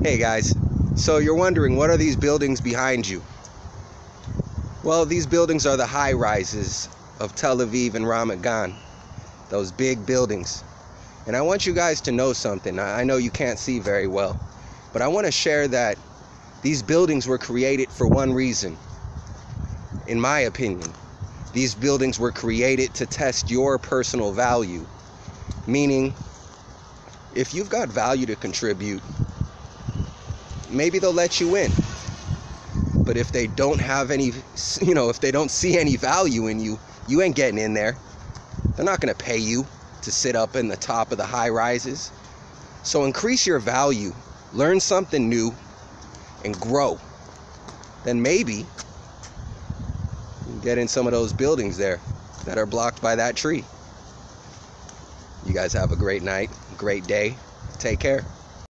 Hey guys, so you're wondering what are these buildings behind you? Well, these buildings are the high rises of Tel Aviv and Ramat Gan, those big buildings. And I want you guys to know something. I know you can't see very well, but I want to share that these buildings were created for one reason. In my opinion, these buildings were created to test your personal value. Meaning, if you've got value to contribute, maybe they'll let you in. But if they don't have any, you know, if they don't see any value in you, you ain't getting in there. They're not going to pay you to sit up in the top of the high rises. So increase your value, learn something new, and grow. Then maybe get in some of those buildings there that are blocked by that tree. You guys have a great night, great day. Take care.